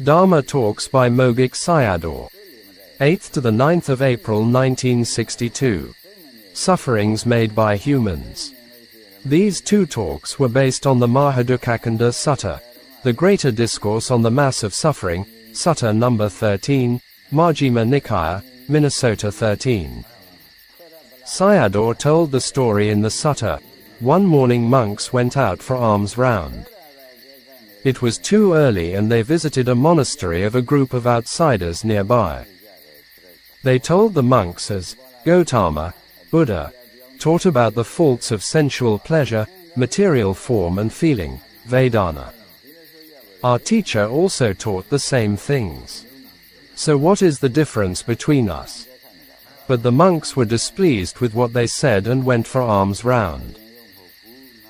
Dhamma Talks by Mogok Sayadaw. 8th to the 9th of April 1962. Sufferings Made by Humans. These two talks were based on the Mahadukkhakhanda Sutta, the Greater Discourse on the Mass of Suffering, Sutta number 13, Majjhima Nikaya, Minnesota 13. Sayadaw told the story in the Sutta. One morning monks went out for alms round. It was too early and they visited a monastery of a group of outsiders nearby. They told the monks as Gautama, Buddha, taught about the faults of sensual pleasure, material form and feeling, Vedana. Our teacher also taught the same things. So what is the difference between us? But the monks were displeased with what they said and went for alms round.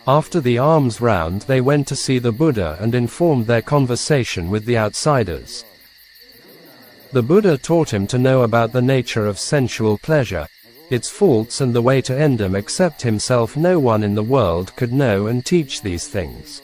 After the alms round they went to see the Buddha and informed their conversation with the outsiders. The Buddha taught him to know about the nature of sensual pleasure, its faults and the way to end them except himself no one in the world could know and teach these things.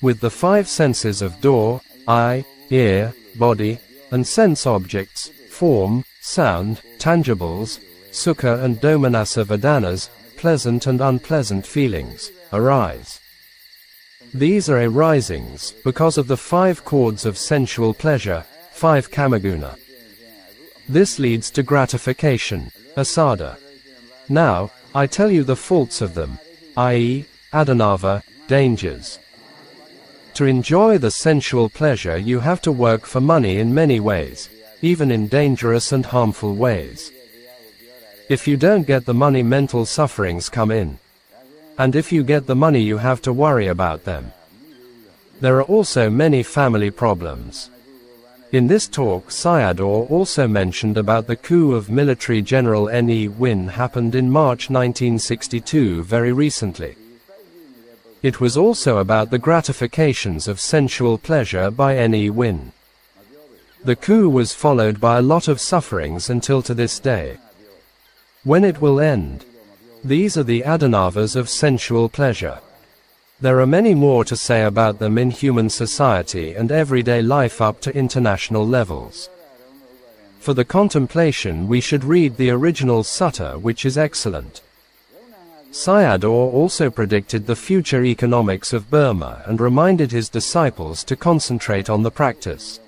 With the five senses of door, eye, ear, body, and sense objects, form, sound, tangibles, sukha and domanassa vedanas, pleasant and unpleasant feelings, arise. These are arisings, because of the five chords of sensual pleasure, five kamaguna. This leads to gratification, asada. Now, I tell you the faults of them, i.e., adinava, dangers. To enjoy the sensual pleasure you have to work for money in many ways, even in dangerous and harmful ways. If you don't get the money mental sufferings come in. And if you get the money you have to worry about them. There are also many family problems. In this talk Sayadaw also mentioned about the coup of military general Ne Win happened in March 1962 very recently. It was also about the gratifications of sensual pleasure by Ne Win. The coup was followed by a lot of sufferings until to this day. When it will end. These are the adinavas of sensual pleasure. There are many more to say about them in human society and everyday life up to international levels. For the contemplation we should read the original sutta which is excellent. Sayadaw also predicted the future economics of Burma and reminded his disciples to concentrate on the practice.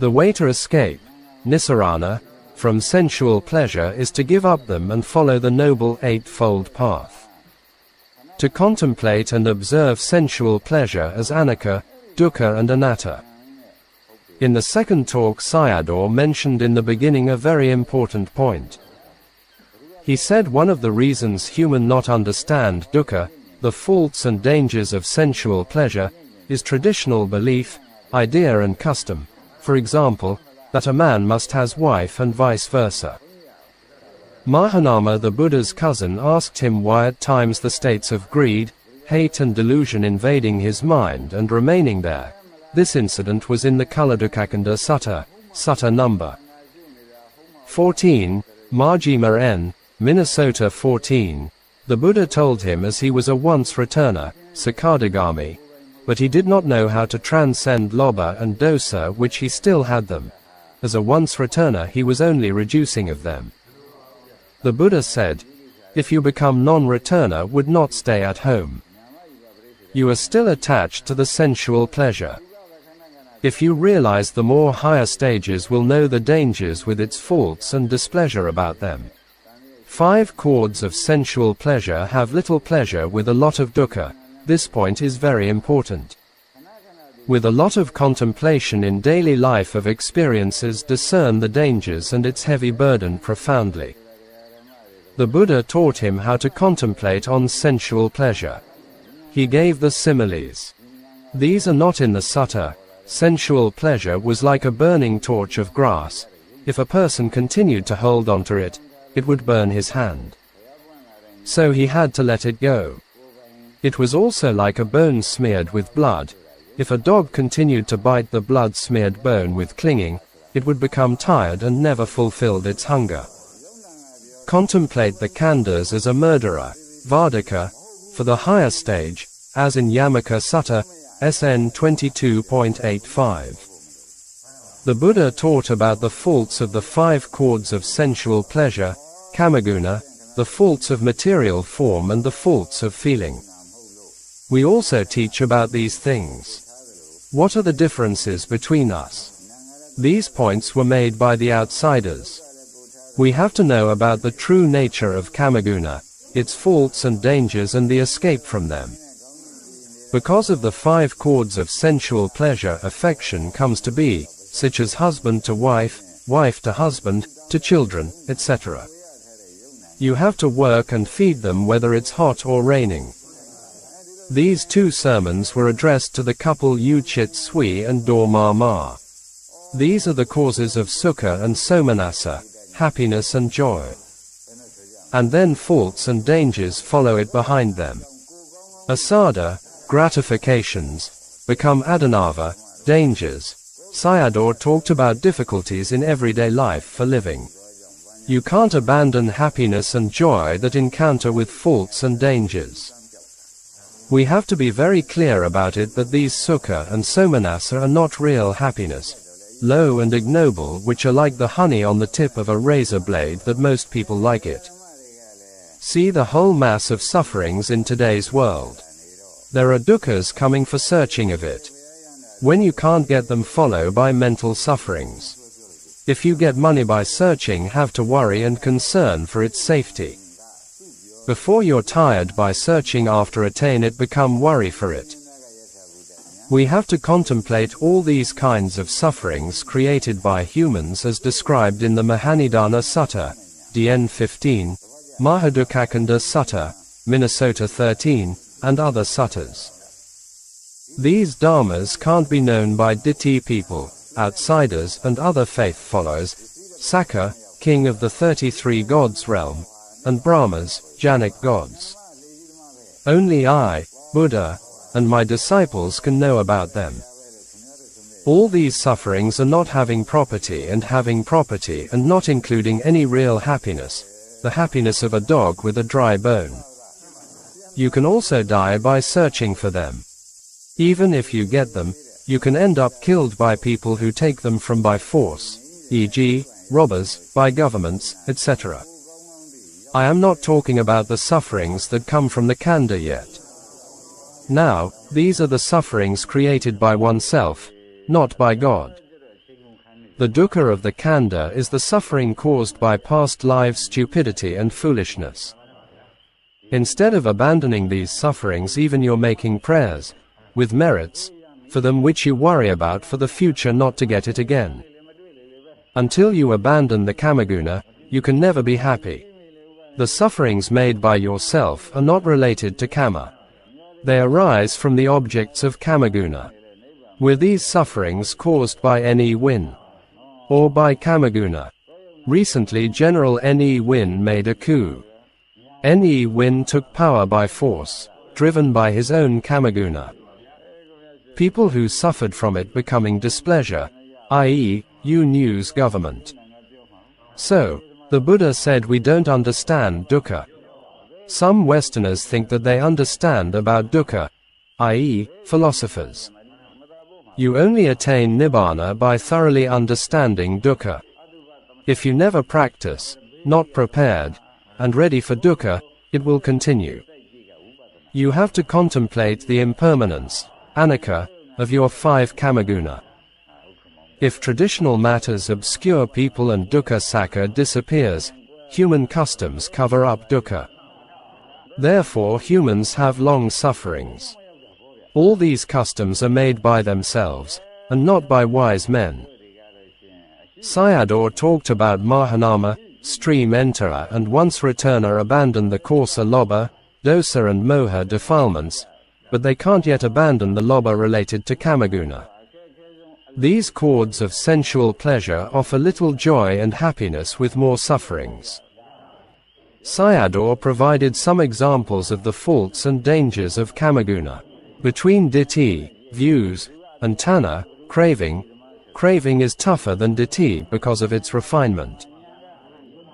The way to escape, Nissarana, from sensual pleasure is to give up them and follow the noble eightfold path. To contemplate and observe sensual pleasure as anicca, dukkha and anatta. In the second talk Sayadaw mentioned in the beginning a very important point. He said one of the reasons human not understand dukkha, the faults and dangers of sensual pleasure, is traditional belief, idea and custom. For example, that a man must has wife and vice versa. Mahanama the Buddha's cousin asked him why at times the states of greed, hate and delusion invading his mind and remaining there. This incident was in the Culadukkhakhanda Sutta, Sutta number 14, Majjhima N, Minnesota 14. The Buddha told him as he was a once returner, Sakadagami, but he did not know how to transcend lobha and dosa which he still had them. As a once returner he was only reducing of them. The Buddha said, if you become non-returner would not stay at home. You are still attached to the sensual pleasure. If you realize the more higher stages will know the dangers with its faults and displeasure about them. Five chords of sensual pleasure have little pleasure with a lot of dukkha. This point is very important with a lot of contemplation in daily life of experiences discern the dangers and its heavy burden profoundly. The Buddha taught him how to contemplate on sensual pleasure. He gave the similes. These are not in the sutta. Sensual pleasure was like a burning torch of grass. If a person continued to hold onto it, it would burn his hand. So he had to let it go. It was also like a bone smeared with blood, if a dog continued to bite the blood-smeared bone with clinging, it would become tired and never fulfilled its hunger. Contemplate the khandhas as a murderer, Vardhaka, for the higher stage, as in Yamaka Sutta, SN 22.85. The Buddha taught about the faults of the five chords of sensual pleasure, kamaguna, the faults of material form and the faults of feeling. We also teach about these things. What are the differences between us? These points were made by the outsiders. We have to know about the true nature of kamaguna, its faults and dangers and the escape from them. Because of the five chords of sensual pleasure affection comes to be, such as husband to wife, wife to husband, to children, etc. You have to work and feed them whether it's hot or raining. These two sermons were addressed to the couple U Chit Sui and Daw Ma Ma. These are the causes of sukha and somanassa, happiness and joy. And then faults and dangers follow it behind them. Asada, gratifications, become adinava, dangers. Sayadaw talked about difficulties in everyday life for living. You can't abandon happiness and joy that encounter with faults and dangers. We have to be very clear about it that these sukha and somanassa are not real happiness, low and ignoble which are like the honey on the tip of a razor blade that most people like it. See the whole mass of sufferings in today's world. There are dukkhas coming for searching of it. When you can't get them follow by mental sufferings. If you get money by searching have to worry and concern for its safety. Before you're tired by searching after attain it become worry for it. We have to contemplate all these kinds of sufferings created by humans as described in the Mahanidana Sutta, DN 15, Mahadukkhakhanda Sutta, Minnesota 13, and other suttas. These dharmas can't be known by ditthi people, outsiders and other faith followers, Sakka, king of the 33 gods realm, and Brahmas, Jhanic gods. Only I, Buddha, and my disciples can know about them. All these sufferings are not having property and having property and not including any real happiness, the happiness of a dog with a dry bone. You can also die by searching for them. Even if you get them, you can end up killed by people who take them from by force, e.g., robbers, by governments, etc. I am not talking about the sufferings that come from the khandha yet. Now, these are the sufferings created by oneself, not by God. The dukkha of the khandha is the suffering caused by past life stupidity and foolishness. Instead of abandoning these sufferings even you're making prayers, with merits, for them which you worry about for the future not to get it again. Until you abandon the kamaguna, you can never be happy. The sufferings made by yourself are not related to kama. They arise from the objects of kamaguna. Were these sufferings caused by Ne Win? Or by kamaguna? Recently General Ne Win made a coup. Ne Win took power by force, driven by his own kamaguna. People who suffered from it becoming displeasure, i.e., U Nu's government. So, the Buddha said we don't understand dukkha. Some Westerners think that they understand about dukkha, i.e., philosophers. You only attain nibbana by thoroughly understanding dukkha. If you never practice, not prepared, and ready for dukkha, it will continue. You have to contemplate the impermanence, anicca, of your five kamaguna. If traditional matters obscure people and dukkha sacca disappears, human customs cover up dukkha. Therefore humans have long sufferings. All these customs are made by themselves, and not by wise men. Sayadaw talked about Mahanama, stream enterer and once returner abandon the coarser lobha, dosa and moha defilements, but they can't yet abandon the lobha related to kamaguna. These chords of sensual pleasure offer little joy and happiness with more sufferings. Sayadaw provided some examples of the faults and dangers of kamaguna. Between ditthi, views, and tanha, craving, craving is tougher than ditthi because of its refinement.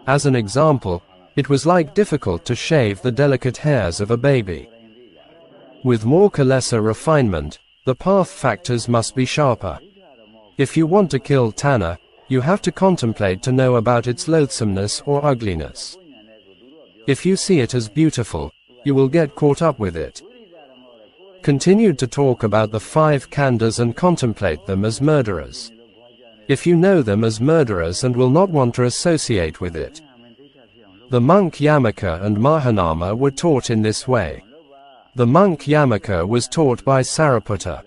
As an example, it was like difficult to shave the delicate hairs of a baby. With more kilesa refinement, The path factors must be sharper. If you want to kill Tanha, you have to contemplate to know about its loathsomeness or ugliness. If you see it as beautiful, you will get caught up with it. Continued to talk about the five khandhas and contemplate them as murderers. If you know them as murderers and will not want to associate with it. The monk Yamaka and Mahanama were taught in this way. The monk Yamaka was taught by Sariputta.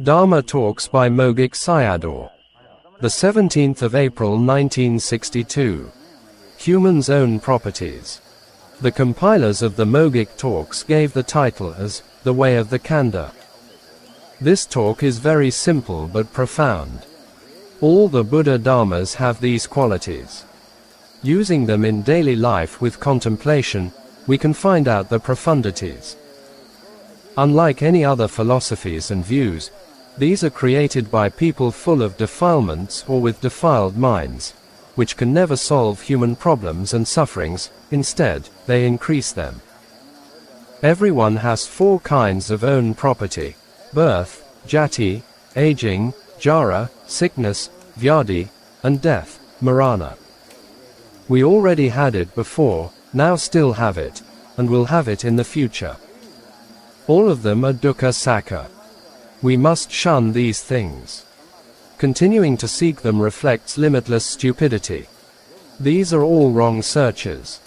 Dhamma Talks by Mogok Sayadaw. The 17th of April 1962. Human's Own Properties. The compilers of the Mogok Talks gave the title as The Way of the Kanda. This talk is very simple but profound. All the Buddha Dharmas have these qualities. Using them in daily life with contemplation, we can find out the profundities. Unlike any other philosophies and views, these are created by people full of defilements or with defiled minds, which can never solve human problems and sufferings, instead, they increase them. Everyone has four kinds of own property birth, jati, aging, jara, sickness, vyadi, and death, marana. We already had it before, now still have it, and will have it in the future. All of them are dukkha sacca. We must shun these things. Continuing to seek them reflects limitless stupidity. These are all wrong searches.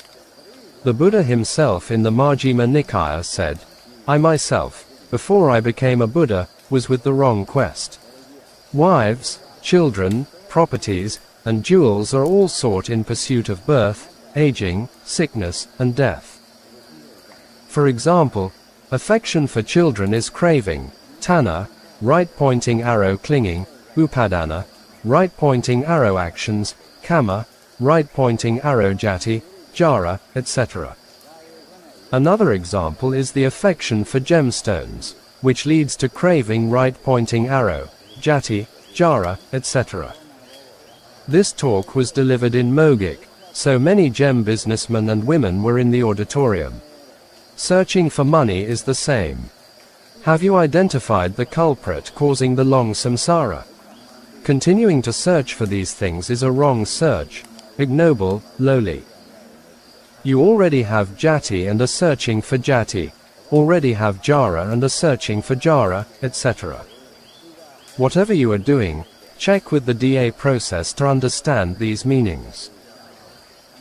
The Buddha himself in the Majjhima Nikaya said, I myself, before I became a Buddha, was with the wrong quest. Wives, children, properties, and jewels are all sought in pursuit of birth, aging, sickness, and death. For example, affection for children is craving, Tanha, right pointing arrow clinging, upadana, right pointing arrow actions, kama, right pointing arrow jati, jara, etc. Another example is the affection for gemstones, which leads to craving right pointing arrow, jati, jara, etc. This talk was delivered in Mogok, so many gem businessmen and women were in the auditorium. Searching for money is the same. Have you identified the culprit causing the long samsara? Continuing to search for these things is a wrong search, ignoble, lowly. You already have jati and are searching for jati, already have jara and are searching for jara, etc. Whatever you are doing, check with the DA process to understand these meanings.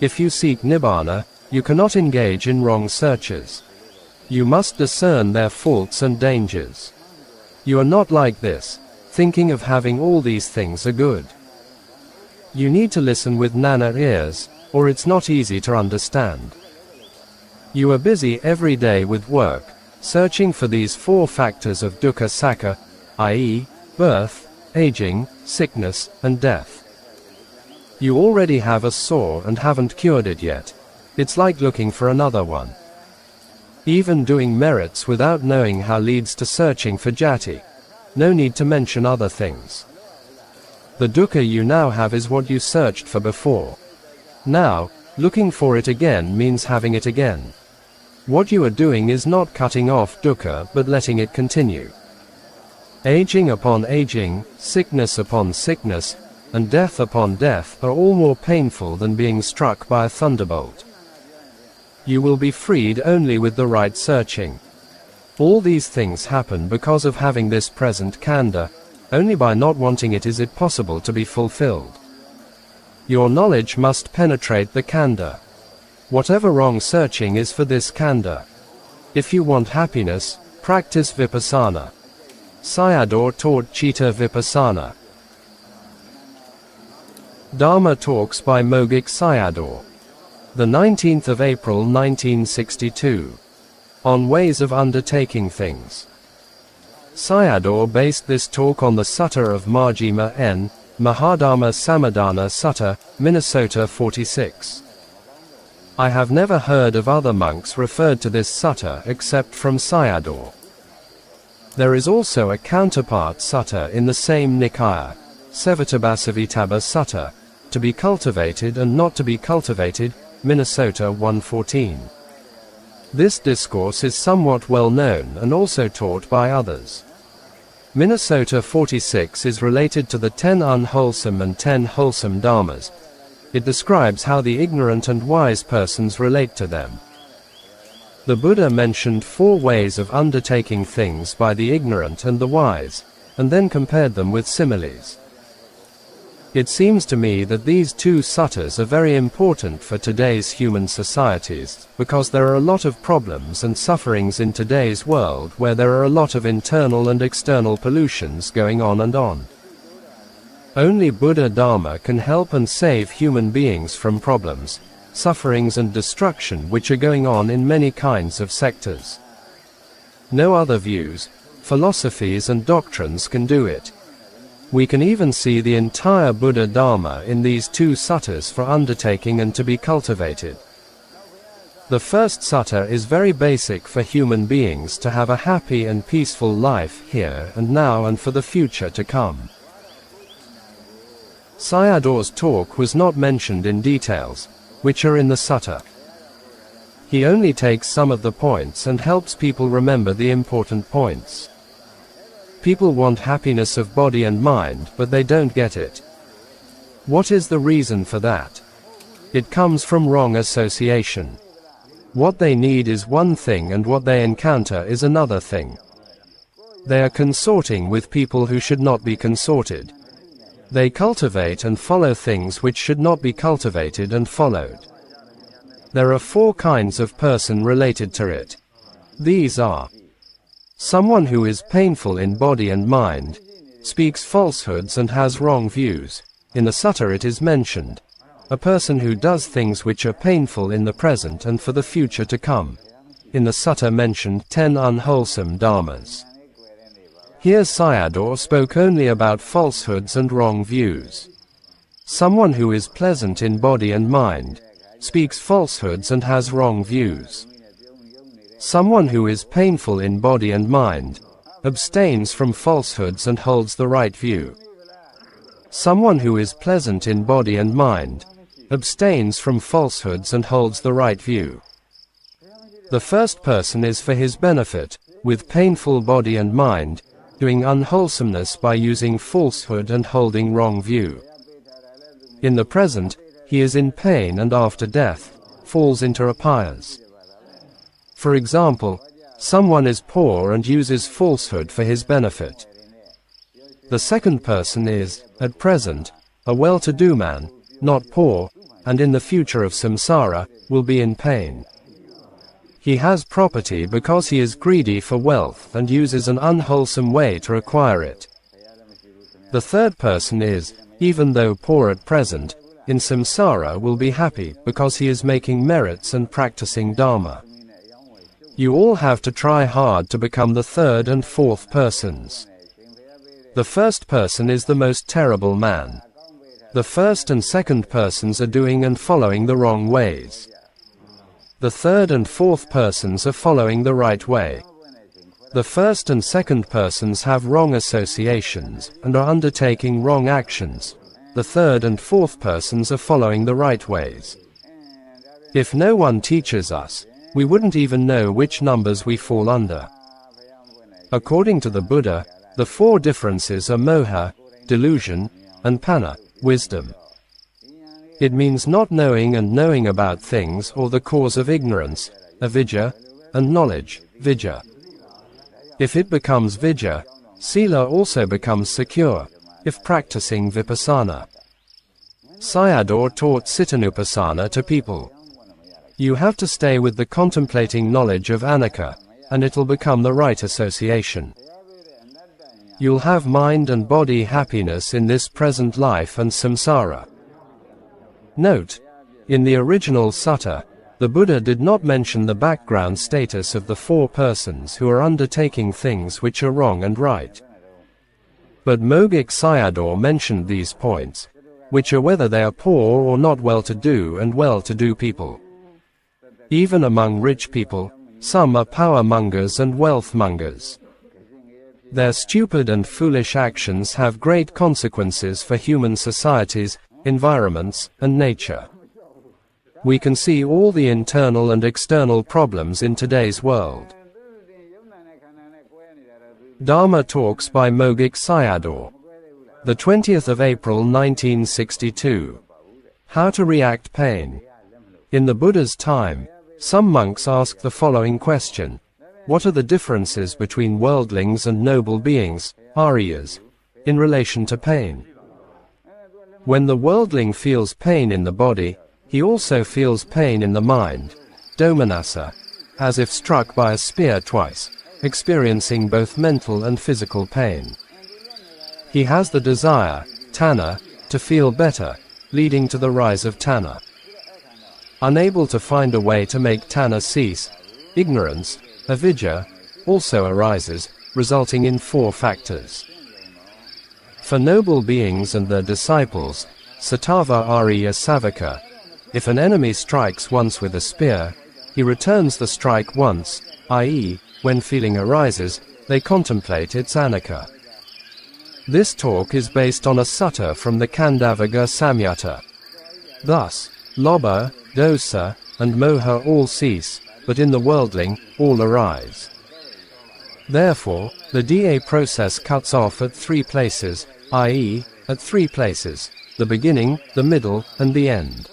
If you seek Nibbana, you cannot engage in wrong searches. You must discern their faults and dangers. You are not like this, thinking of having all these things are good. You need to listen with nana ears, or it's not easy to understand. You are busy every day with work, searching for these four factors of dukkha sacca, i.e., birth, aging, sickness, and death. You already have a sore and haven't cured it yet. It's like looking for another one. Even doing merits without knowing how leads to searching for jati. No need to mention other things. The dukkha you now have is what you searched for before. Now, looking for it again means having it again. What you are doing is not cutting off dukkha but letting it continue. Aging upon aging, sickness upon sickness, and death upon death are all more painful than being struck by a thunderbolt. You will be freed only with the right searching. All these things happen because of having this present khandha, only by not wanting it is it possible to be fulfilled. Your knowledge must penetrate the khandha. Whatever wrong searching is for this khandha. If you want happiness, practice vipassana. Sayadaw taught Citta Vipassana. Dhamma Talks by Mogok Sayadaw the 19th of April 1962. On ways of undertaking things. Sayadaw based this talk on the Sutta of Majjhima N. Mahadharma Samadana Sutta, Minnesota 46. I have never heard of other monks referred to this sutta except from Sayadaw. There is also a counterpart sutta in the same Nikaya, Sevitabbasevitabba Sutta, to be cultivated and not to be cultivated, Minnesota 114. This discourse is somewhat well known and also taught by others. Minnesota 46 is related to the 10 unwholesome and 10 wholesome dharmas. It describes how the ignorant and wise persons relate to them. The Buddha mentioned four ways of undertaking things by the ignorant and the wise, and then compared them with similes. It seems to me that these two suttas are very important for today's human societies, because there are a lot of problems and sufferings in today's world where there are a lot of internal and external pollutions going on and on. Only Buddha Dharma can help and save human beings from problems, sufferings and destruction which are going on in many kinds of sectors. No other views, philosophies and doctrines can do it. We can even see the entire Buddha Dharma in these two suttas for undertaking and to be cultivated. The first sutta is very basic for human beings to have a happy and peaceful life here and now and for the future to come. Sayadaw's talk was not mentioned in details, which are in the sutta. He only takes some of the points and helps people remember the important points. People want happiness of body and mind, but they don't get it. What is the reason for that? It comes from wrong association. What they need is one thing and what they encounter is another thing. They are consorting with people who should not be consorted. They cultivate and follow things which should not be cultivated and followed. There are four kinds of person related to it. These are Someone who is painful in body and mind, speaks falsehoods and has wrong views. In the sutta it is mentioned. A person who does things which are painful in the present and for the future to come. In the sutta mentioned ten unwholesome dharmas. Here Sayadaw spoke only about falsehoods and wrong views. Someone who is pleasant in body and mind, speaks falsehoods and has wrong views. Someone who is painful in body and mind, abstains from falsehoods and holds the right view. Someone who is pleasant in body and mind, abstains from falsehoods and holds the right view. The first person is for his benefit, with painful body and mind, doing unwholesomeness by using falsehood and holding wrong view. In the present, he is in pain and after death, falls into apayas. For example, someone is poor and uses falsehood for his benefit. The second person is, at present, a well-to-do man, not poor, and in the future of samsara, will be in pain. He has property because he is greedy for wealth and uses an unwholesome way to acquire it. The third person is, even though poor at present, in samsara will be happy because he is making merits and practicing dharma. You all have to try hard to become the third and fourth persons. The first person is the most terrible man. The first and second persons are doing and following the wrong ways. The third and fourth persons are following the right way. The first and second persons have wrong associations and are undertaking wrong actions. The third and fourth persons are following the right ways. If no one teaches us, we wouldn't even know which numbers we fall under. According to the Buddha, the four differences are moha, delusion, and panna, wisdom. It means not knowing and knowing about things or the cause of ignorance, avidya, and knowledge, vidya. If it becomes vidya, sila also becomes secure, if practicing vipassana. Sayadaw taught cittanupassana to people. You have to stay with the contemplating knowledge of anicca, and it'll become the right association. You'll have mind and body happiness in this present life and samsara. Note, in the original sutta, the Buddha did not mention the background status of the four persons who are undertaking things which are wrong and right. But Mogok Sayadaw mentioned these points, which are whether they are poor or not well-to-do and well-to-do people. Even among rich people, some are power mongers and wealth mongers. Their stupid and foolish actions have great consequences for human societies, environments, and nature. We can see all the internal and external problems in today's world. Dhamma Talks by Mogok Sayadaw. The 20th of April 1962. How to react pain. In the Buddha's time, some monks ask the following question. What are the differences between worldlings and noble beings, Aryas, in relation to pain? When the worldling feels pain in the body, he also feels pain in the mind, domanassa, as if struck by a spear twice, experiencing both mental and physical pain. He has the desire, tanha, to feel better, leading to the rise of tanha. Unable to find a way to make tanha cease, ignorance, avidya, also arises, resulting in four factors. For noble beings and their disciples, Sattva Arya Savaka, if an enemy strikes once with a spear, he returns the strike once, i.e., when feeling arises, they contemplate its anicca. This talk is based on a sutta from the Khandavagga Samyutta. Thus, lobha, dosa, and moha all cease, but in the worldling, all arise. Therefore, the DA process cuts off at three places, i.e., at three places, the beginning, the middle, and the end.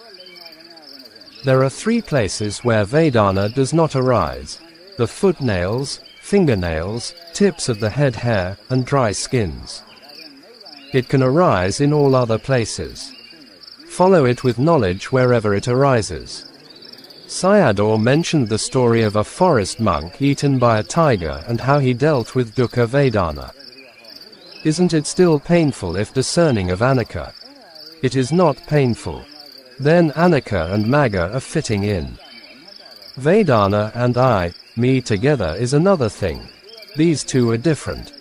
There are three places where Vedana does not arise, the foot nails, fingernails, tips of the head hair, and dry skins. It can arise in all other places. Follow it with knowledge wherever it arises. Sayadaw mentioned the story of a forest monk eaten by a tiger and how he dealt with dukkha vedana. Isn't it still painful if discerning of anicca? It is not painful. Then anicca and magga are fitting in. Vedana and I, me together is another thing. These two are different.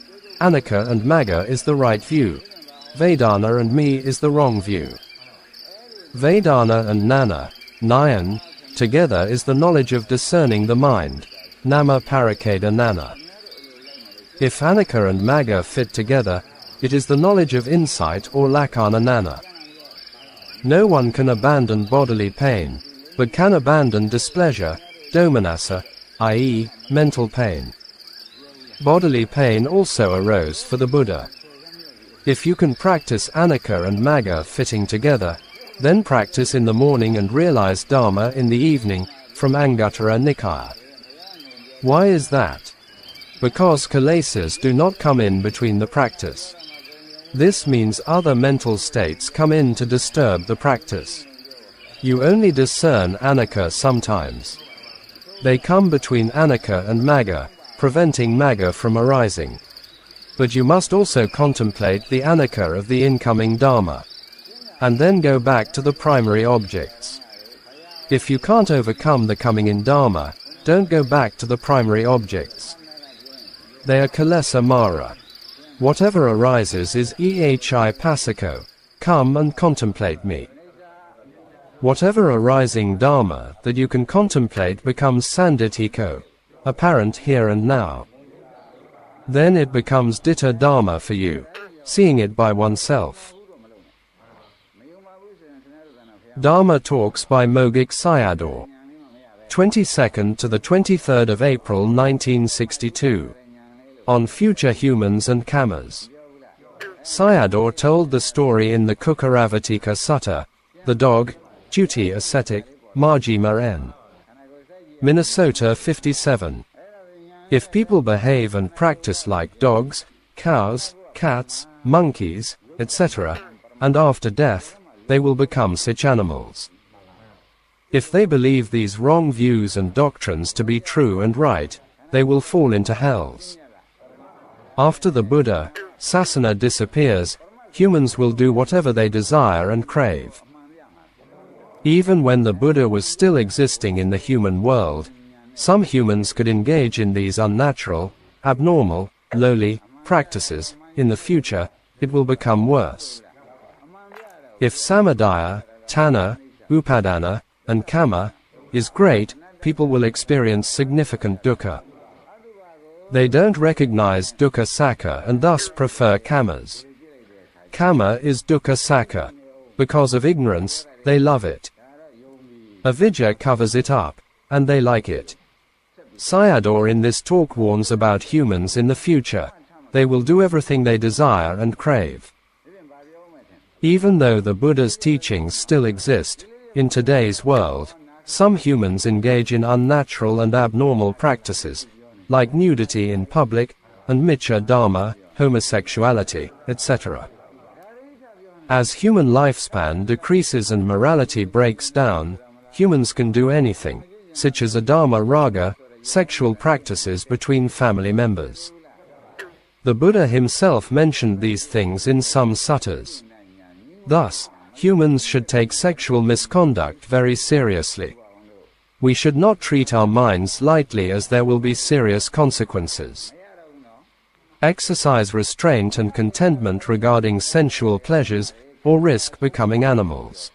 Anicca and magga is the right view. Vedana and me is the wrong view. Vedana and Nana, Nayan, together is the knowledge of discerning the mind, Nama Pariccheda Nana. If Anicca and Magga fit together, it is the knowledge of insight or Lakkhana Nana. No one can abandon bodily pain, but can abandon displeasure, domanassa, i.e., mental pain. Bodily pain also arose for the Buddha. If you can practice Anicca and Magga fitting together, then practice in the morning and realize Dharma in the evening, from Anguttara Nikaya. Why is that? Because kilesas do not come in between the practice. This means other mental states come in to disturb the practice. You only discern Anicca sometimes. They come between Anicca and Magga, preventing Magga from arising. But you must also contemplate the anicca of the incoming Dharma. And then go back to the primary objects. If you can't overcome the coming in Dharma, don't go back to the primary objects. They are kilesa mara. Whatever arises is ehi Passiko. Come and contemplate me. Whatever arising Dharma that you can contemplate becomes sanditthiko, apparent here and now. Then it becomes ditta dharma for you, seeing it by oneself. Dhamma Talks by Mogok Sayadaw. 22nd to the 23rd of April 1962. On future humans and kammas. Sayadaw told the story in the Kukkuravatika Sutta, the dog, duty ascetic, Majjhima N. Minnesota 57. If people behave and practice like dogs, cows, cats, monkeys, etc., and after death, they will become such animals. If they believe these wrong views and doctrines to be true and right, they will fall into hells. After the Buddha, Sasana disappears, humans will do whatever they desire and crave. Even when the Buddha was still existing in the human world, some humans could engage in these unnatural, abnormal, lowly practices. In the future, it will become worse. If samudaya, tanha, upadana, and kama is great, people will experience significant dukkha. They don't recognize dukkha sacca and thus prefer kammas. Kama is dukkha sacca. Because of ignorance, they love it. Avidya covers it up, and they like it. Sayadaw in this talk warns about humans in the future. They will do everything they desire and crave. Even though the Buddha's teachings still exist, in today's world, some humans engage in unnatural and abnormal practices, like nudity in public, and miccha dharma, homosexuality, etc. As human lifespan decreases and morality breaks down, humans can do anything, such as adharma raga, sexual practices between family members. The Buddha himself mentioned these things in some suttas. Thus, humans should take sexual misconduct very seriously. We should not treat our minds lightly as there will be serious consequences. Exercise restraint and contentment regarding sensual pleasures, or risk becoming animals.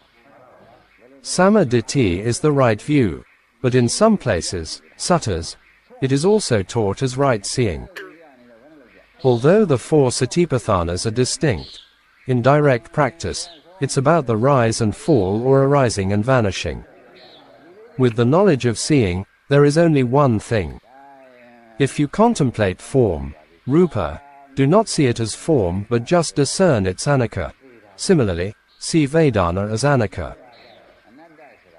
Samadhi is the right view, but in some places, suttas, it is also taught as right seeing. Although the four satipatthanas are distinct, in direct practice, it's about the rise and fall or arising and vanishing. With the knowledge of seeing, there is only one thing. If you contemplate form, rupa, do not see it as form but just discern its anicca. Similarly, see Vedana as anicca.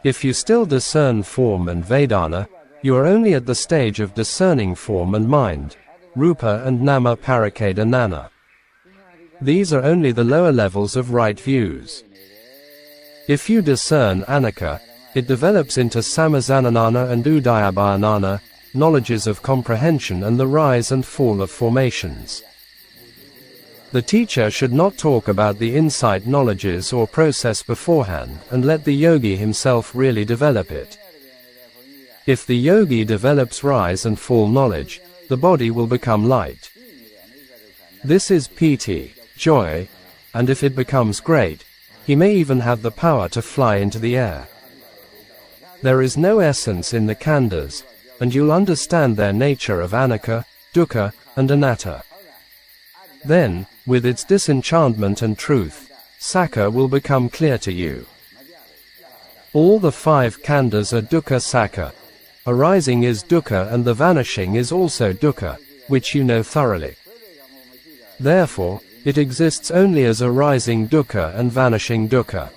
If you still discern form and Vedana, you are only at the stage of discerning form and mind, Rupa and Nama Pariccheda Nana. These are only the lower levels of right views. If you discern Anicca, it develops into Sammasana Nana and Udayabbaya Nana, knowledges of comprehension and the rise and fall of formations. The teacher should not talk about the insight knowledges or process beforehand and let the yogi himself really develop it. If the yogi develops rise and fall knowledge, the body will become light. This is piti, joy, and if it becomes great, he may even have the power to fly into the air. There is no essence in the khandhas, and you'll understand their nature of anicca, dukkha, and anatta. Then, with its disenchantment and truth, Sacca will become clear to you. All the five khandhas are dukkha sacca. Arising is dukkha and the vanishing is also dukkha, which you know thoroughly. Therefore, it exists only as a rising dukkha and vanishing dukkha.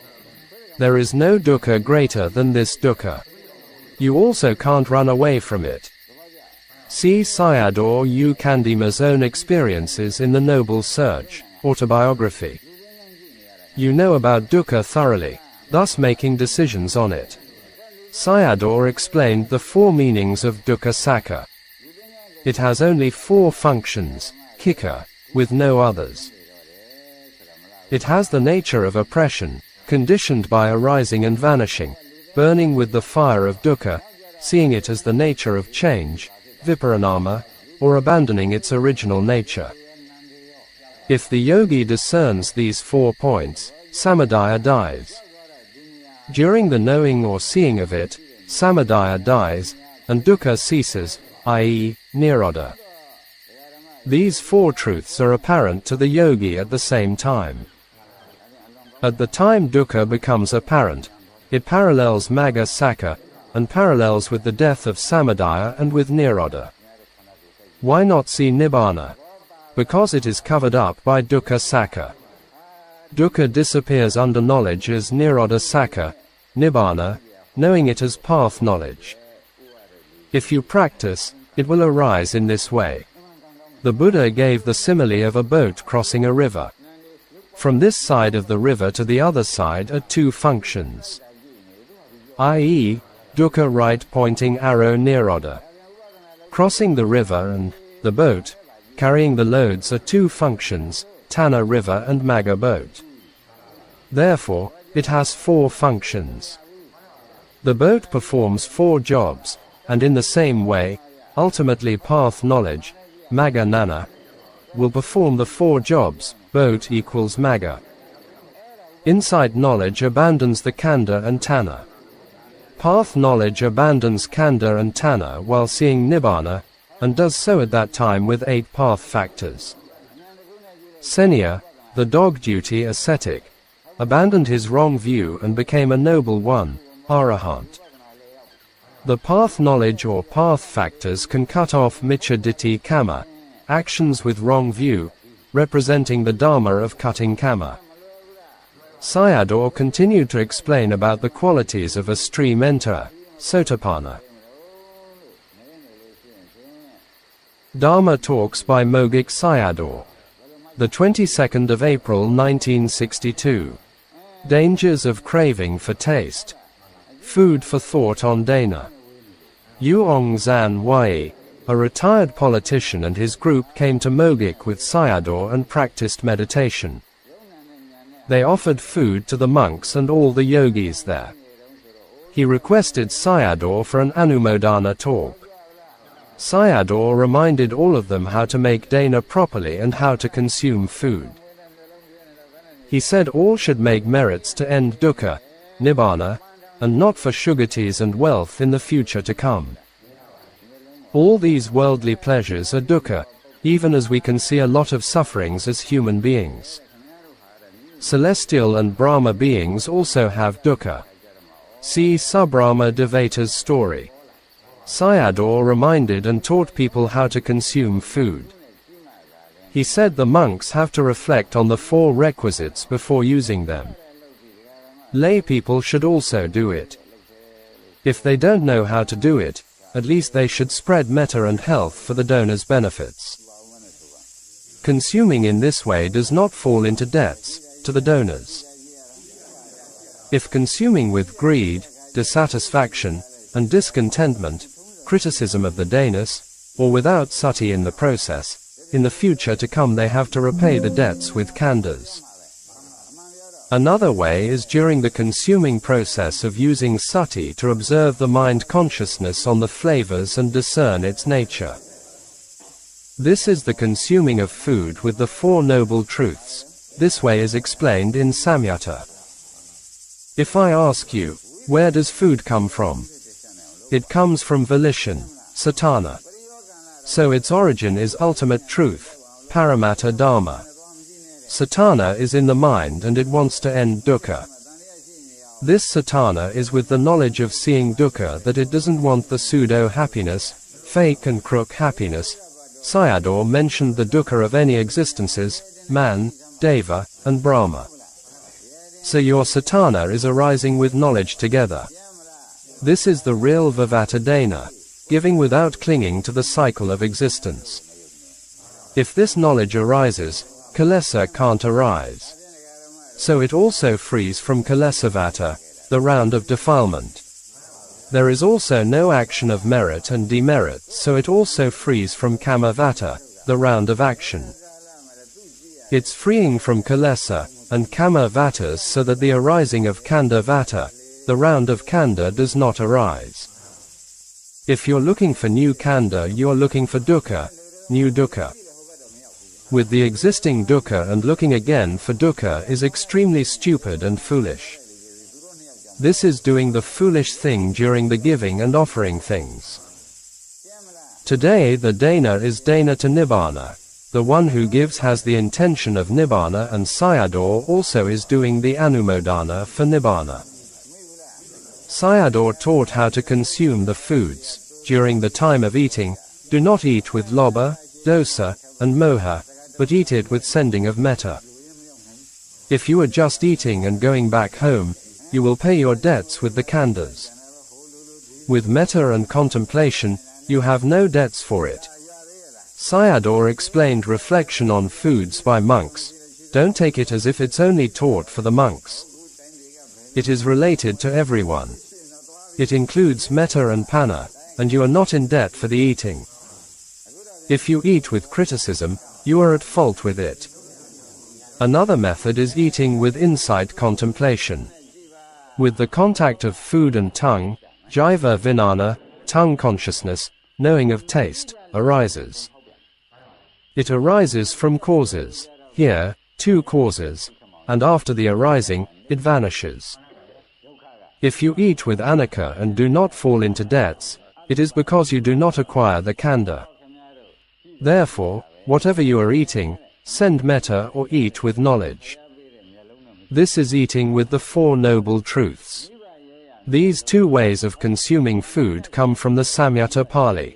There is no dukkha greater than this dukkha. You also can't run away from it. See Sayadaw U. Kandima's own experiences in The Noble Search, autobiography. You know about dukkha thoroughly, thus making decisions on it. Sayadaw explained the four meanings of dukkha sacca. It has only four functions, kicca, with no others. It has the nature of oppression, conditioned by arising and vanishing, burning with the fire of dukkha, seeing it as the nature of change, viparinama, or abandoning its original nature. If the yogi discerns these four points, samadhi dies. During the knowing or seeing of it, samadhi dies, and dukkha ceases, i.e., nirodha. These four truths are apparent to the yogi at the same time. At the time dukkha becomes apparent, it parallels magga sacca, and parallels with the death of Samadhi and with Nirodha. Why not see Nibbana? Because it is covered up by Dukkha Sacca. Dukkha disappears under knowledge as Nirodha Sacca, Nibbana, knowing it as path knowledge. If you practice, it will arise in this way. The Buddha gave the simile of a boat crossing a river. From this side of the river to the other side are two functions. i.e., dukkha right pointing arrow Nirodha. Crossing the river and the boat, carrying the loads are two functions, Tanha river and Magga boat. Therefore, it has four functions. The boat performs four jobs, and in the same way, ultimately path knowledge, Magga Nana, will perform the four jobs, boat equals MAGGA. Insight knowledge abandons the Khandha and Tanha. Path knowledge abandons Khandha and Tanha while seeing Nibbana, and does so at that time with eight path factors. Seniya, the dog duty ascetic, abandoned his wrong view and became a noble one, Arahant. The path knowledge or path factors can cut off miccha ditthi kamma, actions with wrong view, representing the dharma of cutting kamma. Sayadaw continued to explain about the qualities of a stream enterer, Sotapanna. Dhamma Talks by Mogok Sayadaw. The 22nd of April 1962. Dangers of craving for taste. Food for thought on Dana. U Aung Zan Wai, a retired politician and his group came to Mogok with Sayadaw and practiced meditation. They offered food to the monks and all the yogis there. He requested Sayadaw for an Anumodana talk. Sayadaw reminded all of them how to make dana properly and how to consume food. He said all should make merits to end dukkha, nibbana, and not for sugatis and wealth in the future to come. All these worldly pleasures are dukkha, even as we can see a lot of sufferings as human beings. Celestial and Brahma beings also have dukkha. See Subrahma Devata's story. Sayadaw reminded and taught people how to consume food. He said the monks have to reflect on the four requisites before using them. Lay people should also do it. If they don't know how to do it, at least they should spread metta and health for the donor's benefits. Consuming in this way does not fall into debts to the donors. If consuming with greed, dissatisfaction, and discontentment, criticism of the danas, or without sati in the process, in the future to come they have to repay the debts with khandhas. Another way is during the consuming process of using sati to observe the mind consciousness on the flavors and discern its nature. This is the consuming of food with the Four Noble Truths. This way is explained in Samyutta. If I ask you, where does food come from? It comes from volition, cetana. So its origin is ultimate truth, paramattha dharma. Cetana is in the mind and it wants to end dukkha. This cetana is with the knowledge of seeing dukkha that it doesn't want the pseudo happiness, fake and crook happiness. Sayadaw mentioned the dukkha of any existences, man, deva, and Brahma. So your cetana is arising with knowledge together. This is the real Vivattadana, giving without clinging to the cycle of existence. If this knowledge arises, Kilesa can't arise. So it also frees from Kilesavata, the round of defilement. There is also no action of merit and demerit, so it also frees from Kamavata, the round of action. It's freeing from Kilesa and Kamavatas so that the arising of Kandavata, the round of Khandha does not arise. If you're looking for new Khandha, you're looking for dukkha, new dukkha with the existing dukkha and looking again for dukkha is extremely stupid and foolish. This is doing the foolish thing during the giving and offering things. Today the dana is dana to nibbana. The one who gives has the intention of nibbana and Sayadaw also is doing the anumodana for nibbana. Sayadaw taught how to consume the foods. During the time of eating, do not eat with lobha, dosa, and moha, but eat it with sending of metta. If you are just eating and going back home, you will pay your debts with the khandhas. With metta and contemplation, you have no debts for it. Sayadaw explained reflection on foods by monks. Don't take it as if it's only taught for the monks. It is related to everyone. It includes metta and panna, and you are not in debt for the eating. If you eat with criticism, you are at fault with it. Another method is eating with insight contemplation. With the contact of food and tongue, jivha vinnana, tongue consciousness, knowing of taste, arises. It arises from causes, here, two causes, and after the arising, it vanishes. If you eat with anicca and do not fall into debts, it is because you do not acquire the khandha. Therefore, Whatever you are eating, send metta or eat with knowledge. This is eating with the Four Noble Truths. These two ways of consuming food come from the Samyutta Pali.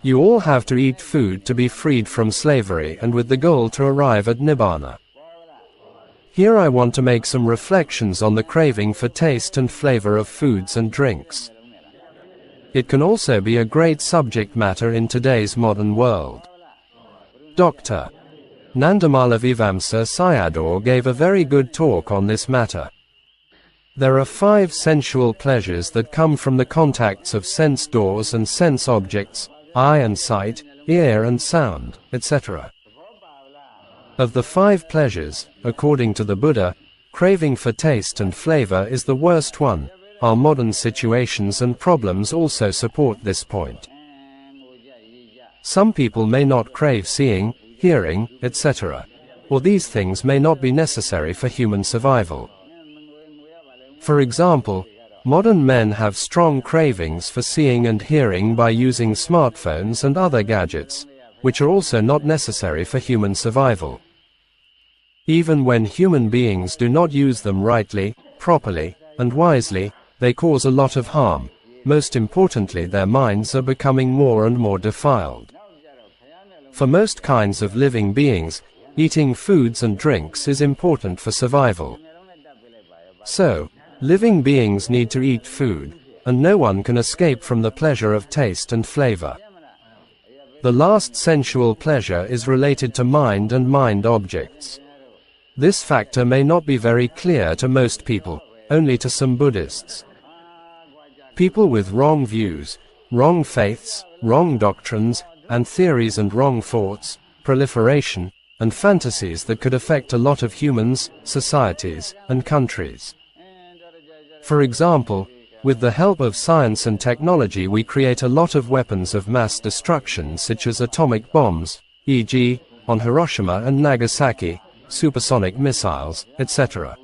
You all have to eat food to be freed from slavery and with the goal to arrive at Nibbana. Here I want to make some reflections on the craving for taste and flavor of foods and drinks. It can also be a great subject matter in today's modern world. Dr. Nandamalabhivamsa Sayadaw gave a very good talk on this matter. There are five sensual pleasures that come from the contacts of sense doors and sense objects, eye and sight, ear and sound, etc. Of the five pleasures, according to the Buddha, craving for taste and flavor is the worst one. Our modern situations and problems also support this point. Some people may not crave seeing, hearing, etc. Or these things may not be necessary for human survival. For example, Modern men have strong cravings for seeing and hearing by using smartphones and other gadgets, which are also not necessary for human survival. Even when human beings do not use them rightly, properly, and wisely, they cause a lot of harm. Most importantly, their minds are becoming more and more defiled. For most kinds of living beings, eating foods and drinks is important for survival. So, Living beings need to eat food, and no one can escape from the pleasure of taste and flavor. The last sensual pleasure is related to mind and mind objects. This factor may not be very clear to most people, only to some Buddhists. People with wrong views, wrong faiths, wrong doctrines, and theories and wrong thoughts, proliferation, and fantasies that could affect a lot of humans, societies, and countries. For example, with the help of science and technology we create a lot of weapons of mass destruction such as atomic bombs, e.g., on Hiroshima and Nagasaki, supersonic missiles, etc.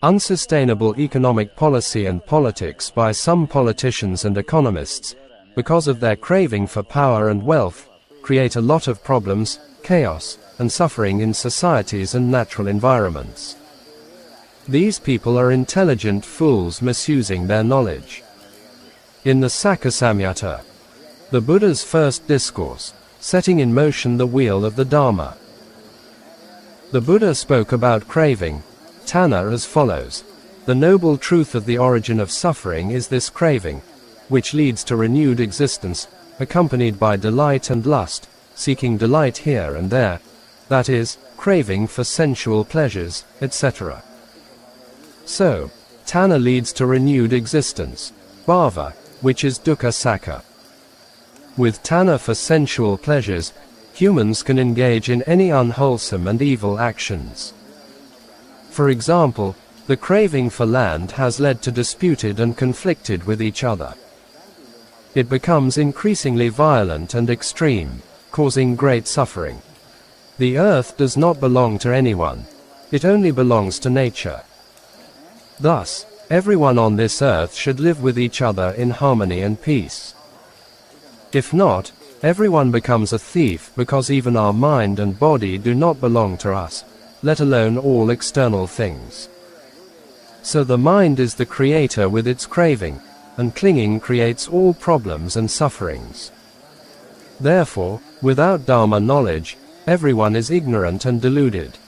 Unsustainable economic policy and politics by some politicians and economists, because of their craving for power and wealth, create a lot of problems, chaos, and suffering in societies and natural environments. These people are intelligent fools misusing their knowledge. In the Saccasamyutta, the Buddha's first discourse, setting in motion the wheel of the Dharma. The Buddha spoke about craving, tanha as follows. The noble truth of the origin of suffering is this craving, which leads to renewed existence, accompanied by delight and lust, seeking delight here and there, that is, craving for sensual pleasures, etc. So, tanha leads to renewed existence, bhava, which is dukkha sacca. With tanha for sensual pleasures, humans can engage in any unwholesome and evil actions. For example, the craving for land has led to disputed and conflicted with each other. It becomes increasingly violent and extreme, causing great suffering. The earth does not belong to anyone. It only belongs to nature. Thus, everyone on this earth should live with each other in harmony and peace. If not, everyone becomes a thief because even our mind and body do not belong to us, let alone all external things. So the mind is the creator with its craving, and clinging creates all problems and sufferings. Therefore, without Dharma knowledge, everyone is ignorant and deluded.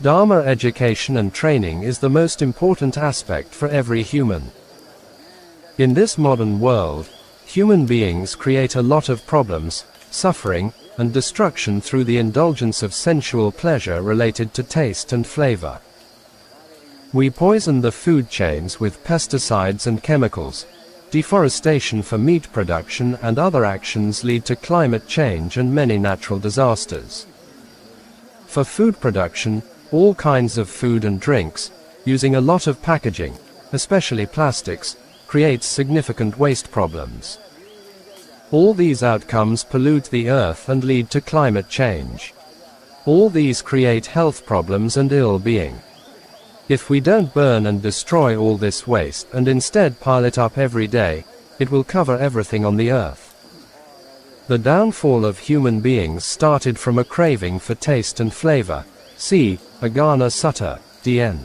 Dharma education and training is the most important aspect for every human. In this modern world, human beings create a lot of problems, suffering, and destruction through the indulgence of sensual pleasure related to taste and flavor. We poison the food chains with pesticides and chemicals. Deforestation for meat production and other actions lead to climate change and many natural disasters. For food production, all kinds of food and drinks, using a lot of packaging, especially plastics, creates significant waste problems. All these outcomes pollute the earth and lead to climate change. All these create health problems and ill-being. If we don't burn and destroy all this waste and instead pile it up every day, it will cover everything on the earth. The downfall of human beings started from a craving for taste and flavor, See, Agganna Sutta, DN.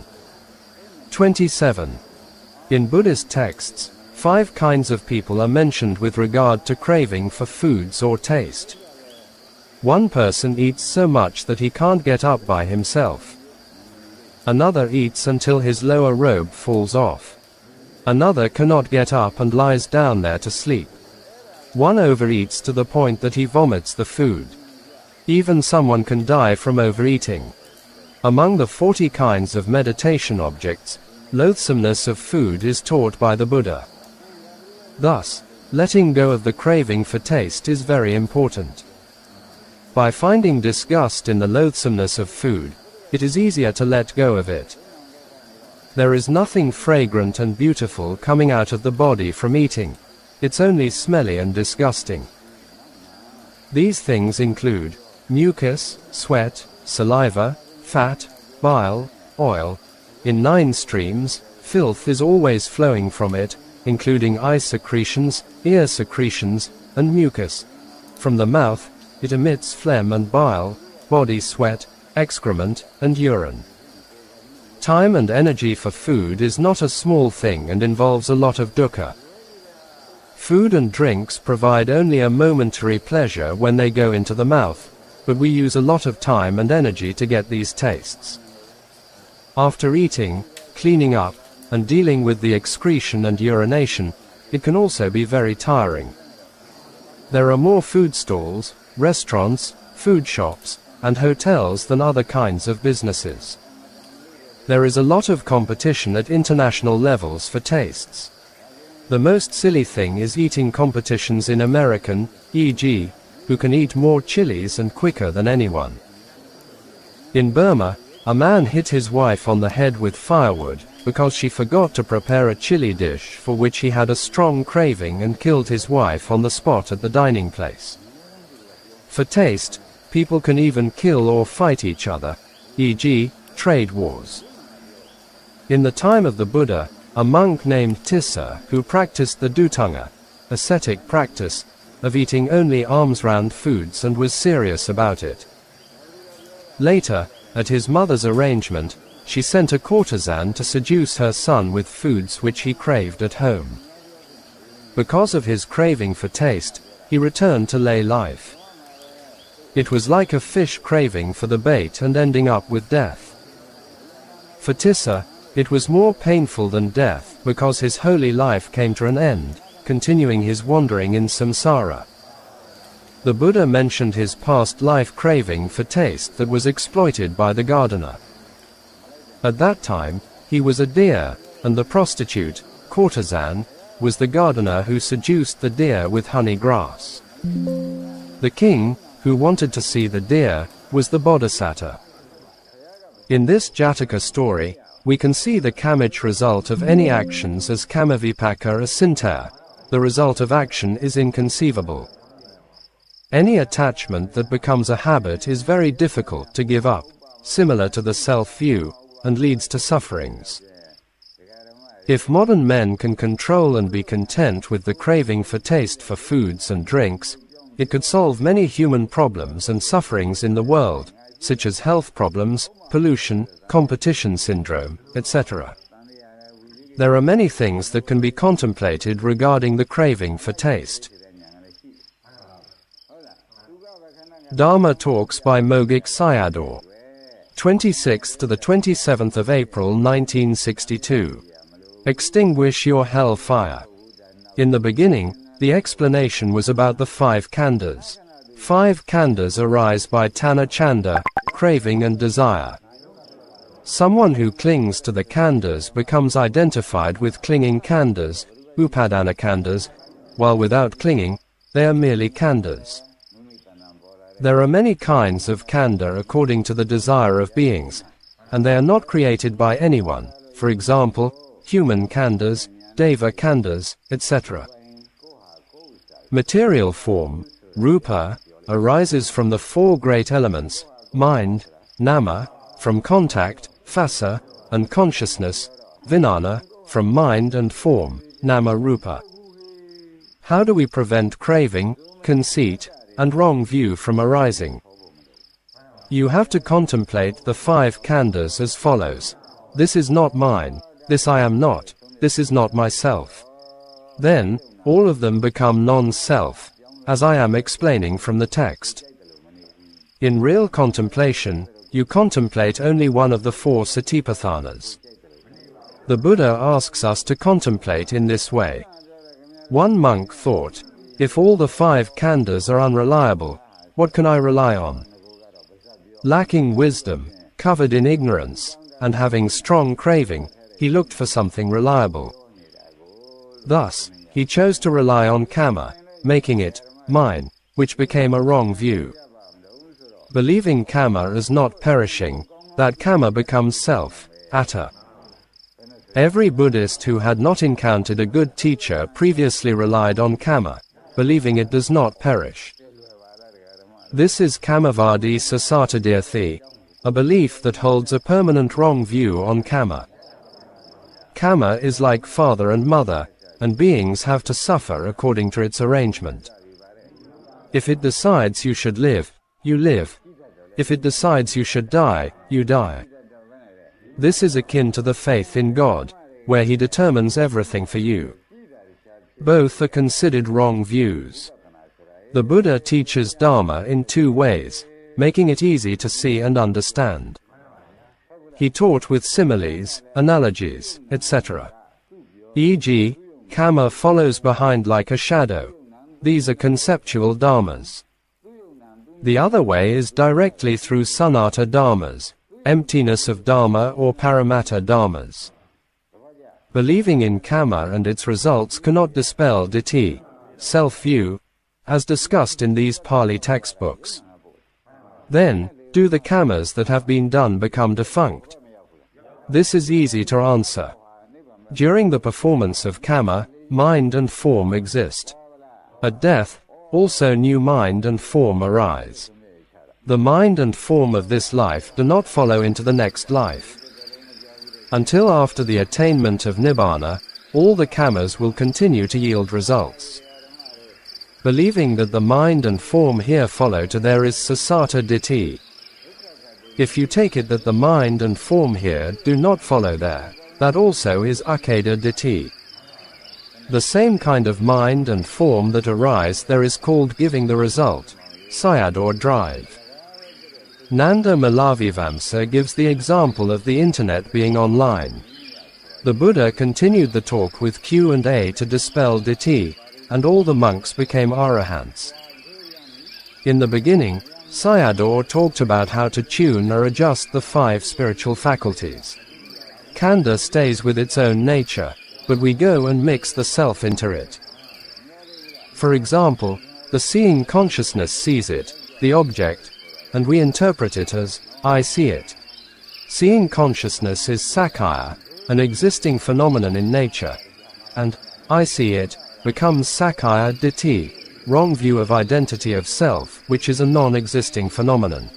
27. In Buddhist texts, five kinds of people are mentioned with regard to craving for foods or taste. One person eats so much that he can't get up by himself. Another eats until his lower robe falls off. Another cannot get up and lies down there to sleep. One overeats to the point that he vomits the food. Even someone can die from overeating. Among the 40 kinds of meditation objects, loathsomeness of food is taught by the Buddha. Thus, letting go of the craving for taste is very important. By finding disgust in the loathsomeness of food, it is easier to let go of it. There is nothing fragrant and beautiful coming out of the body from eating. It's only smelly and disgusting. These things include mucus, sweat, saliva, fat, bile, oil. In nine streams, filth is always flowing from it, including eye secretions, ear secretions, and mucus. From the mouth, it emits phlegm and bile, body sweat, excrement, and urine. Time and energy for food is not a small thing and involves a lot of dukkha. Food and drinks provide only a momentary pleasure when they go into the mouth, but we use a lot of time and energy to get these tastes. After eating, cleaning up, and dealing with the excretion and urination, it can also be very tiring. There are more food stalls, restaurants, food shops, and hotels than other kinds of businesses. There is a lot of competition at international levels for tastes. The most silly thing is eating competitions in American, e.g., who can eat more chilies and quicker than anyone. In Burma, a man hit his wife on the head with firewood because she forgot to prepare a chili dish for which he had a strong craving and killed his wife on the spot at the dining place. For taste, people can even kill or fight each other, e.g., trade wars. In the time of the Buddha, a monk named Tissa, who practiced the dhutanga, ascetic practice, of eating only alms round foods and was serious about it. Later, at his mother's arrangement, she sent a courtesan to seduce her son with foods which he craved at home. Because of his craving for taste, he returned to lay life. It was like a fish craving for the bait and ending up with death. For Tissa, it was more painful than death because his holy life came to an end continuing his wandering in samsara. The Buddha mentioned his past life craving for taste that was exploited by the gardener. At that time, he was a deer, and the prostitute, courtesan, was the gardener who seduced the deer with honey grass. The king, who wanted to see the deer, was the bodhisattva. In this Jataka story, we can see the kamich result of any actions as kamavipaka asinter, the result of action is inconceivable. Any attachment that becomes a habit is very difficult to give up, similar to the self-view, and leads to sufferings. If modern men can control and be content with the craving for taste for foods and drinks, it could solve many human problems and sufferings in the world, such as health problems, pollution, competition syndrome, etc. There are many things that can be contemplated regarding the craving for taste. Dharma Talks by Mogok Sayadaw. 26th to the 27th of April 1962. Extinguish your hell fire. In the beginning, the explanation was about the five khandhas. Five khandhas arise by tanha chanda, craving and desire. Someone who clings to the khandhas becomes identified with clinging khandhas, upadana khandhas, while without clinging, they are merely khandhas. There are many kinds of khandha according to the desire of beings, and they are not created by anyone, for example, human khandhas, deva khandhas, etc. Material form, rupa, arises from the four great elements, mind, nama, from contact, phassa, and consciousness, vinnana, from mind and form, nama rupa. How do we prevent craving, conceit, and wrong view from arising? You have to contemplate the five khandhas as follows. This is not mine, this I am not, this is not myself. Then, all of them become non-self, as I am explaining from the text. In real contemplation, you contemplate only one of the four satipatthanas. The Buddha asks us to contemplate in this way. One monk thought, if all the five khandhas are unreliable, what can I rely on? Lacking wisdom, covered in ignorance, and having strong craving, he looked for something reliable. Thus, he chose to rely on Kamma, making it mine, which became a wrong view. Believing Kamma as not perishing, that Kamma becomes self, atta. Every Buddhist who had not encountered a good teacher previously relied on Kamma, believing it does not perish. This is Kamavadi Sasatadirathi, a belief that holds a permanent wrong view on Kamma. Kamma is like father and mother, and beings have to suffer according to its arrangement. If it decides you should live, you live. If it decides you should die, you die. This is akin to the faith in God, where He determines everything for you. Both are considered wrong views. The Buddha teaches Dharma in two ways, making it easy to see and understand. He taught with similes, analogies, etc. E.g., Kamma follows behind like a shadow. These are conceptual dharmas. The other way is directly through sunnata dharmas, emptiness of dharma or paramattha dharmas. Believing in Kamma and its results cannot dispel ditthi, self-view, as discussed in these Pali textbooks. Then, do the Kammas that have been done become defunct? This is easy to answer. During the performance of Kamma, mind and form exist. At death, also new mind and form arise. The mind and form of this life do not follow into the next life. Until after the attainment of Nibbana, all the kamas will continue to yield results. Believing that the mind and form here follow to there is sassata ditthi. If you take it that the mind and form here do not follow there, that also is uccheda ditthi. The same kind of mind and form that arise there is called giving the result, sayad or drive. Nandamalabhivamsa gives the example of the internet being online. The Buddha continued the talk with Q&A to dispel ditthi, and all the monks became arahants. In the beginning, Sayadaw talked about how to tune or adjust the five spiritual faculties. Khandha stays with its own nature, but we go and mix the self into it. For example, the seeing consciousness sees it, the object, and we interpret it as, I see it. Seeing consciousness is sakkaya, an existing phenomenon in nature, and, I see it, becomes sakkaya ditthi, wrong view of identity of self, which is a non-existing phenomenon.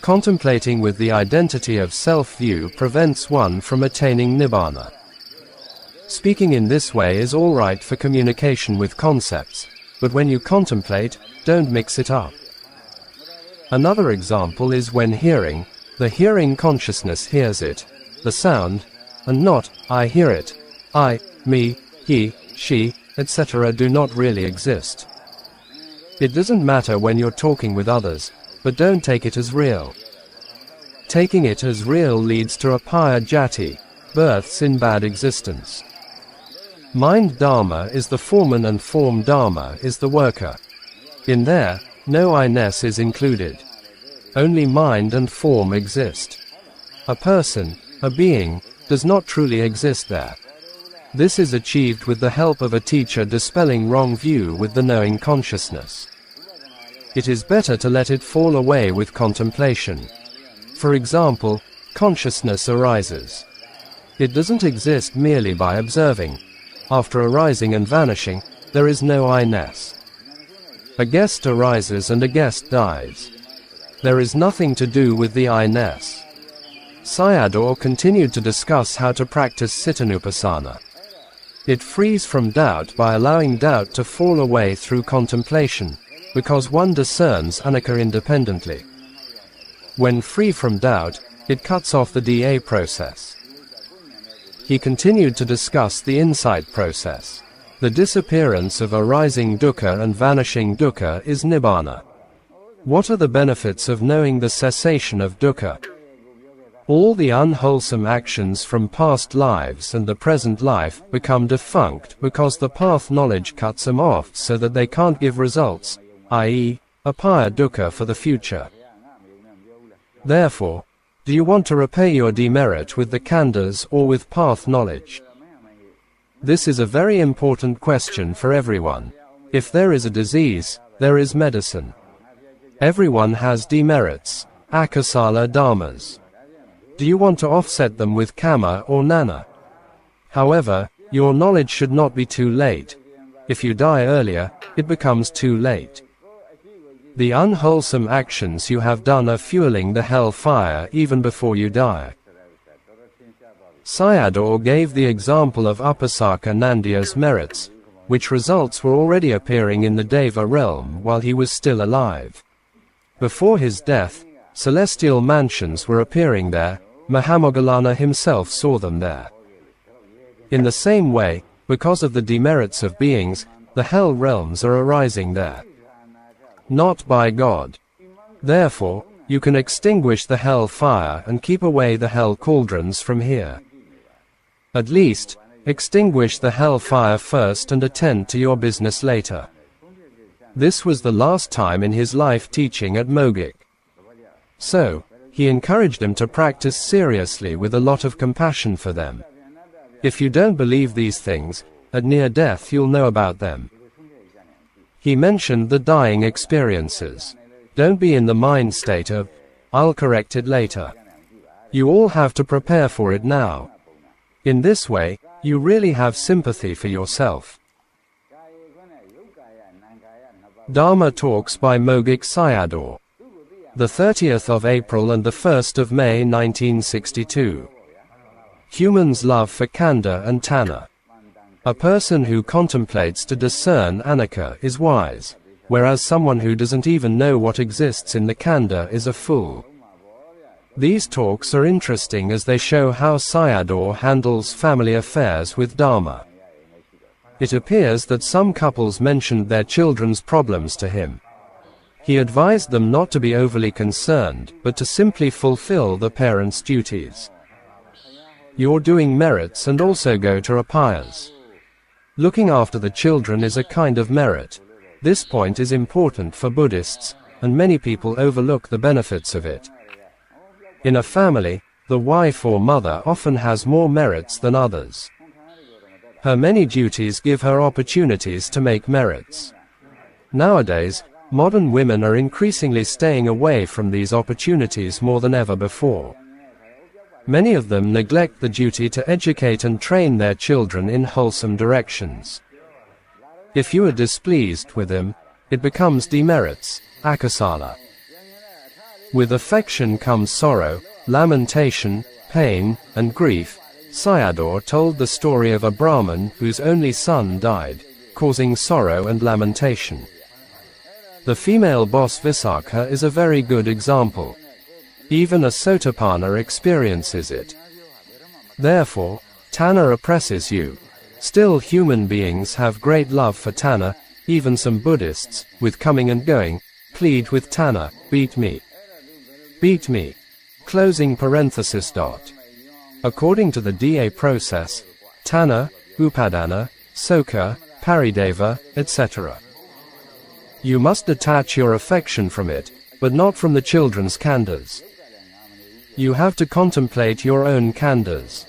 Contemplating with the identity of self view prevents one from attaining nibbana. Speaking in this way is alright for communication with concepts, but when you contemplate, don't mix it up. Another example is when hearing, the hearing consciousness hears it, the sound, and not, I hear it, I, me, he, she, etc. do not really exist. It doesn't matter when you're talking with others, but don't take it as real. Taking it as real leads to apaya jati, births in bad existence. Mind Dharma is the foreman and form Dharma is the worker. In there, no I-ness is included. Only mind and form exist. A person, a being, does not truly exist there. This is achieved with the help of a teacher dispelling wrong view with the knowing consciousness. It is better to let it fall away with contemplation. For example, consciousness arises. It doesn't exist merely by observing, after arising and vanishing, there is no I-ness. A guest arises and a guest dies. There is nothing to do with the I-ness. Sayadaw continued to discuss how to practice Cittanupassana. It frees from doubt by allowing doubt to fall away through contemplation, because one discerns anicca independently. When free from doubt, it cuts off the DA process. He continued to discuss the insight process. The disappearance of arising dukkha and vanishing dukkha is nibbana. What are the benefits of knowing the cessation of dukkha? All the unwholesome actions from past lives and the present life become defunct because the path knowledge cuts them off so that they can't give results, i.e., apaya dukkha for the future. Therefore, do you want to repay your demerit with the khandhas or with path knowledge? This is a very important question for everyone. If there is a disease, there is medicine. Everyone has demerits, akusala dharmas. Do you want to offset them with kamma or nana? However, your knowledge should not be too late. If you die earlier, it becomes too late. The unwholesome actions you have done are fueling the hell fire even before you die. Sayadaw gave the example of Upasaka Nandiya's merits, which results were already appearing in the Deva realm while he was still alive. Before his death, celestial mansions were appearing there, Mahamoggallana himself saw them there. In the same way, because of the demerits of beings, the hell realms are arising there. Not by God. Therefore, you can extinguish the hell fire and keep away the hell cauldrons from here. At least, extinguish the hell fire first and attend to your business later. This was the last time in his life teaching at Mogok. So, he encouraged them to practice seriously with a lot of compassion for them. If you don't believe these things, at near death you'll know about them. He mentioned the dying experiences. Don't be in the mind state of, I'll correct it later. You all have to prepare for it now. In this way, you really have sympathy for yourself. Dharma Talks by Mogok Sayadaw the 30th of April and the 1st of May 1962. Humans' love for khandha and Tanha. A person who contemplates to discern anicca is wise, whereas someone who doesn't even know what exists in the khandha is a fool. These talks are interesting as they show how Sayadaw handles family affairs with Dharma. It appears that some couples mentioned their children's problems to him. He advised them not to be overly concerned, but to simply fulfill the parents' duties. You're doing merits and also go to apayas. Looking after the children is a kind of merit. This point is important for Buddhists, and many people overlook the benefits of it. In a family, the wife or mother often has more merits than others. Her many duties give her opportunities to make merits. Nowadays, Modern women are increasingly staying away from these opportunities more than ever before. Many of them neglect the duty to educate and train their children in wholesome directions. If you are displeased with them, it becomes demerits, akusala. With affection comes sorrow, lamentation, pain, and grief. Sayadaw told the story of a Brahmin whose only son died, causing sorrow and lamentation. The female boss Visakha is a very good example. Even a Sotapanna experiences it. Therefore, Tanha oppresses you. Still human beings have great love for Tanha, even some Buddhists, with coming and going, plead with Tanha, beat me. Beat me. Closing parenthesis dot. According to the DA process, Tanha, Upadana, Soka, Parideva, etc. You must detach your affection from it, but not from the children's khandhas. You have to contemplate your own khandhas.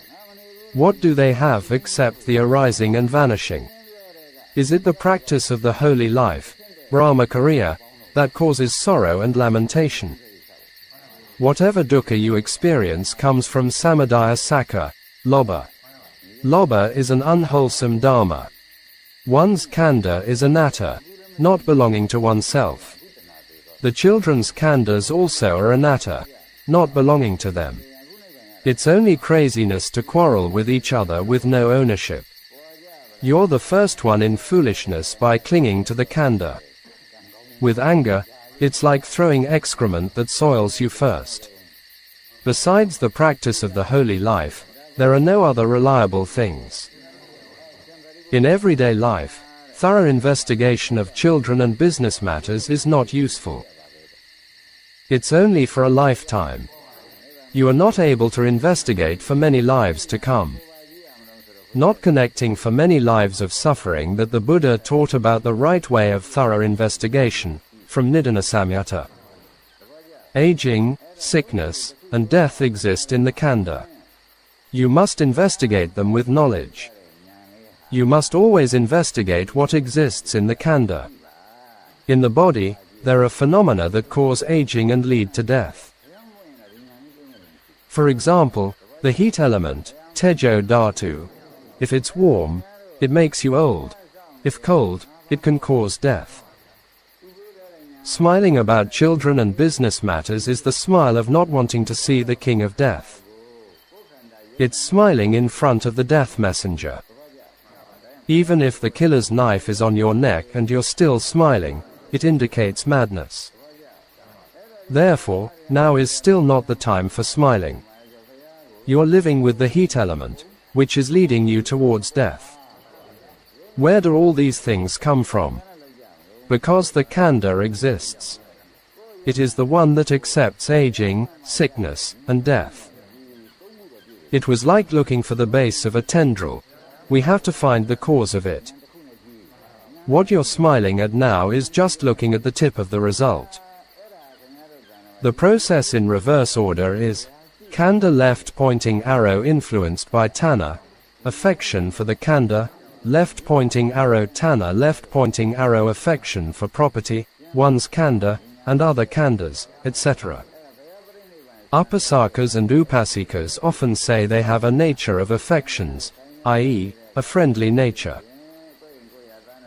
What do they have except the arising and vanishing? Is it the practice of the holy life, Brahmacharya, that causes sorrow and lamentation? Whatever dukkha you experience comes from samudaya sacca, lobha. Lobha is an unwholesome dharma. One's khandha is anatta, not belonging to oneself. The children's khandhas also are anatta, not belonging to them. It's only craziness to quarrel with each other with no ownership. You're the first one in foolishness by clinging to the khandha. With anger, it's like throwing excrement that soils you first. Besides the practice of the holy life, There are no other reliable things. In everyday life, thorough investigation of children and business matters is not useful. It's only for a lifetime. You are not able to investigate for many lives to come. Not connecting for many lives of suffering that the Buddha taught about the right way of thorough investigation, from Nidana Samyutta. Aging, sickness, and death exist in the Khandha. You must investigate them with knowledge. You must always investigate what exists in the Khandha. In the body, there are phenomena that cause aging and lead to death. For example, the heat element, Tejo Dhatu. If it's warm, it makes you old. If cold, it can cause death. Smiling about children and business matters is the smile of not wanting to see the king of death. It's smiling in front of the death messenger. Even if the killer's knife is on your neck and you're still smiling, it indicates madness. Therefore, now is still not the time for smiling. You're living with the heat element, which is leading you towards death. Where do all these things come from? Because the khandha exists. It is the one that accepts aging, sickness, and death. It was like looking for the base of a tendril. We have to find the cause of it. What you're smiling at now is just looking at the tip of the result. The process in reverse order is khandha left pointing arrow influenced by tanha, affection for the khandha, left pointing arrow tanha left pointing arrow affection for property, one's khandha, and other khandhas, etc. Upasakas and upasikas often say they have a nature of affections, i.e., a friendly nature.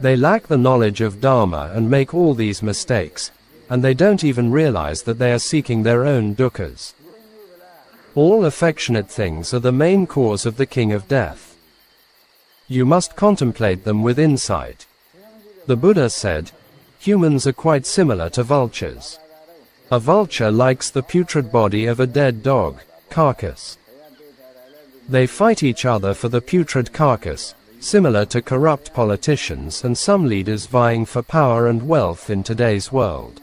They lack the knowledge of Dharma and make all these mistakes, and they don't even realize that they are seeking their own dukkhas. All affectionate things are the main cause of the king of death. You must contemplate them with insight. The Buddha said, humans are quite similar to vultures. A vulture likes the putrid body of a dead dog, carcass. They fight each other for the putrid carcass, similar to corrupt politicians and some leaders vying for power and wealth in today's world.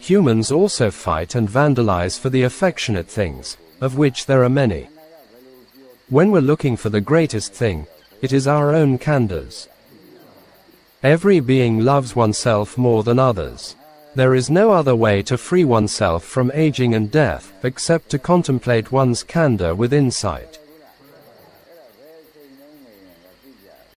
Humans also fight and vandalize for the affectionate things, of which there are many. When we're looking for the greatest thing, it is our own khandhas. Every being loves oneself more than others. There is no other way to free oneself from aging and death except to contemplate one's khandha with insight.